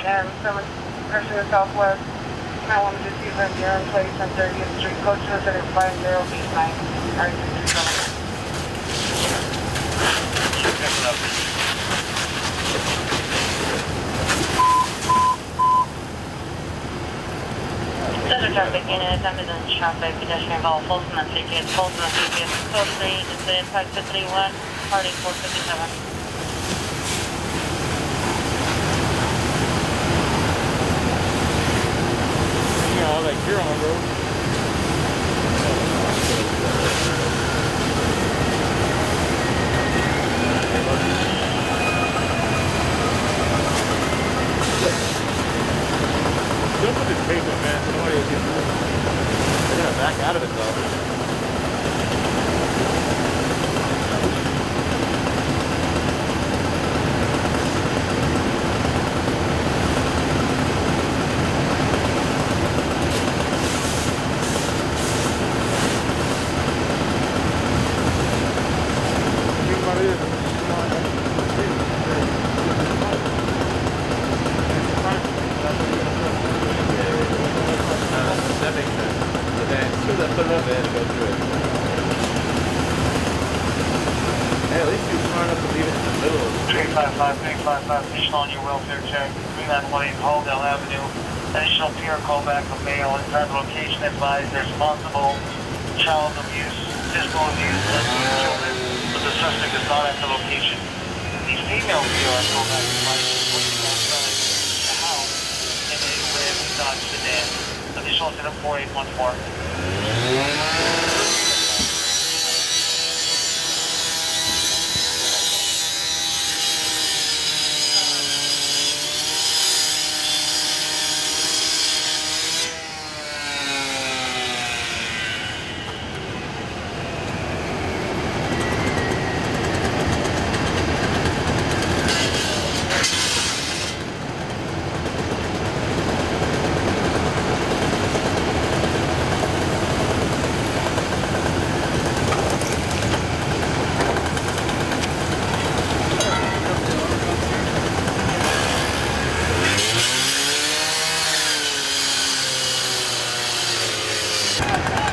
And someone person in Southwest. I want to see them here in place on 30th Street. Coach says that it's 5089. Center traffic unit, ambulance traffic, pedestrian involved, Folsom ticket, Folsom ticket, code 3, it's the impact to 31, party 457. On road. Don't put this tape on, man. Nobody will get They're gonna back out of it though. because they to go through it. Hey, at least you're smart enough to leave it in the middle. 355, 355, additional on your welfare check, 3918 Halldale Avenue. Additional peer callback of male inside the location advised Responsible. child abuse, physical abuse, and children, but the suspect is not at the location. The female peer callback advised is the house in a red Dodge sedan. Additional 04814. Música Música